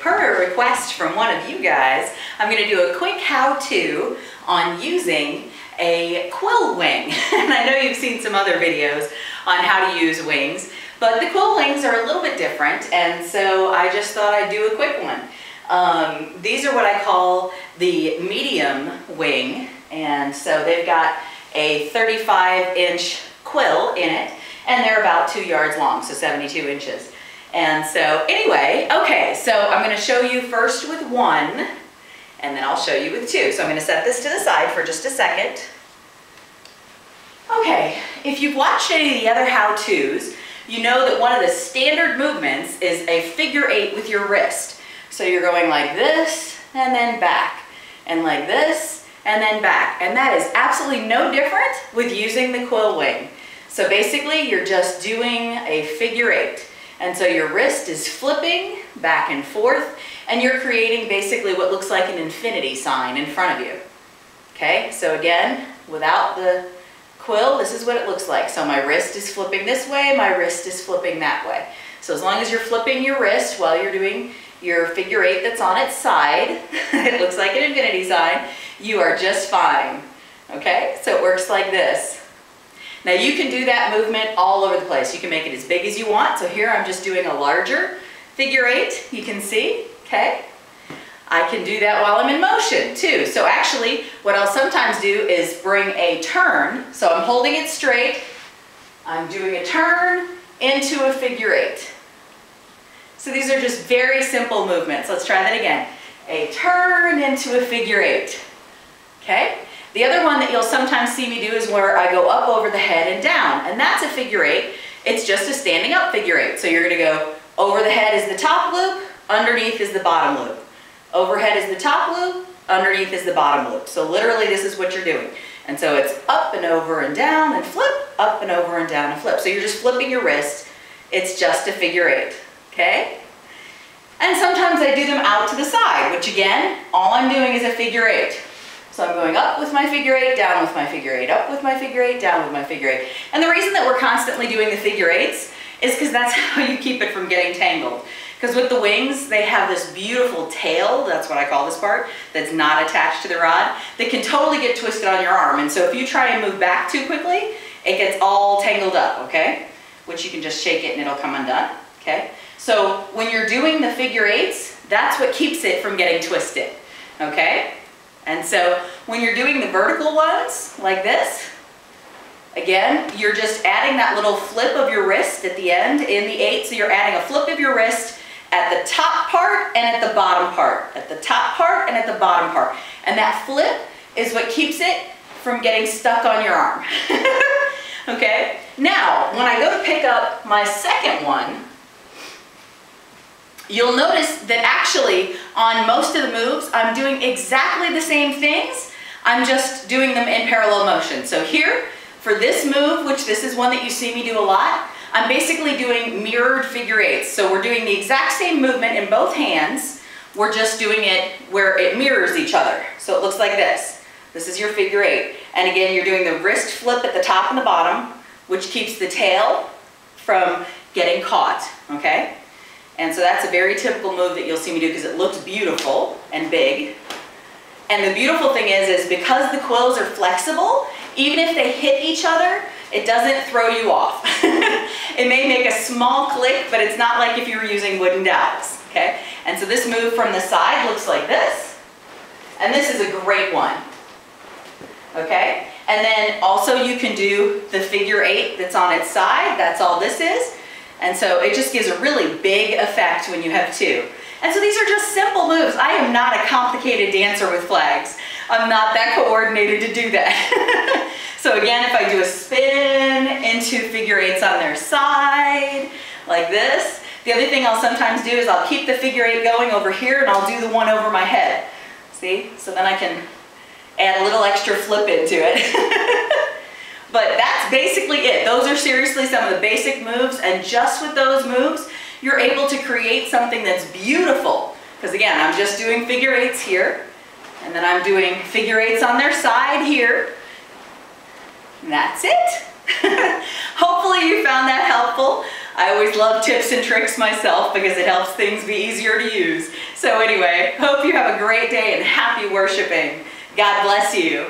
per request from one of you guys, I'm gonna do a quick how-to on using a quill wing. and I know you've seen some other videos on how to use wings, but the quill wings are a little bit different, and so I just thought I'd do a quick one. Um, these are what I call the medium wing, and so they've got a 35 inch quill in it, and they're about two yards long, so 72 inches. And so anyway, okay, so I'm gonna show you first with one, and then I'll show you with two. So I'm gonna set this to the side for just a second. Okay, if you've watched any of the other how-tos, you know that one of the standard movements is a figure eight with your wrist. So you're going like this, and then back, and like this, and then back. And that is absolutely no different with using the quill wing. So basically, you're just doing a figure eight. And so your wrist is flipping back and forth, and you're creating basically what looks like an infinity sign in front of you. Okay, so again, without the quill, this is what it looks like. So my wrist is flipping this way, my wrist is flipping that way. So as long as you're flipping your wrist while you're doing your figure eight that's on its side, it looks like an infinity sign, you are just fine. Okay, so it works like this. Now you can do that movement all over the place. You can make it as big as you want. So here I'm just doing a larger figure eight, you can see, okay? I can do that while I'm in motion too. So actually, what I'll sometimes do is bring a turn. So I'm holding it straight, I'm doing a turn into a figure eight. So these are just very simple movements. Let's try that again. A turn into a figure eight, okay? The other one that you'll sometimes see me do is where I go up over the head and down, and that's a figure eight. It's just a standing up figure eight. So you're gonna go over the head is the top loop, underneath is the bottom loop. Overhead is the top loop, underneath is the bottom loop. So literally this is what you're doing. And so it's up and over and down and flip, up and over and down and flip. So you're just flipping your wrist. It's just a figure eight, okay? And sometimes I do them out to the side, which again, all I'm doing is a figure eight. So I'm going up with my figure eight, down with my figure eight, up with my figure eight, down with my figure eight. And the reason that we're constantly doing the figure eights is because that's how you keep it from getting tangled. Because with the wings, they have this beautiful tail, that's what I call this part, that's not attached to the rod, that can totally get twisted on your arm. And so if you try and move back too quickly, it gets all tangled up, okay? Which you can just shake it and it'll come undone, okay? So when you're doing the figure eights, that's what keeps it from getting twisted, okay? And so when you're doing the vertical ones, like this, again, you're just adding that little flip of your wrist at the end in the eight. So you're adding a flip of your wrist at the top part and at the bottom part. At the top part and at the bottom part. And that flip is what keeps it from getting stuck on your arm. okay? Now, when I go to pick up my second one, You'll notice that actually on most of the moves, I'm doing exactly the same things. I'm just doing them in parallel motion. So here, for this move, which this is one that you see me do a lot, I'm basically doing mirrored figure eights. So we're doing the exact same movement in both hands. We're just doing it where it mirrors each other. So it looks like this. This is your figure eight. And again, you're doing the wrist flip at the top and the bottom, which keeps the tail from getting caught, okay? And so that's a very typical move that you'll see me do because it looks beautiful and big. And the beautiful thing is, is because the quills are flexible, even if they hit each other, it doesn't throw you off. it may make a small click, but it's not like if you were using wooden dowels, okay? And so this move from the side looks like this. And this is a great one, okay? And then also you can do the figure eight that's on its side. That's all this is. And so it just gives a really big effect when you have two. And so these are just simple moves. I am not a complicated dancer with flags. I'm not that coordinated to do that. so again, if I do a spin into figure eights on their side, like this, the other thing I'll sometimes do is I'll keep the figure eight going over here and I'll do the one over my head. See? So then I can add a little extra flip into it. But that's basically it. Those are seriously some of the basic moves and just with those moves, you're able to create something that's beautiful. Because again, I'm just doing figure eights here and then I'm doing figure eights on their side here. And that's it. Hopefully you found that helpful. I always love tips and tricks myself because it helps things be easier to use. So anyway, hope you have a great day and happy worshiping. God bless you.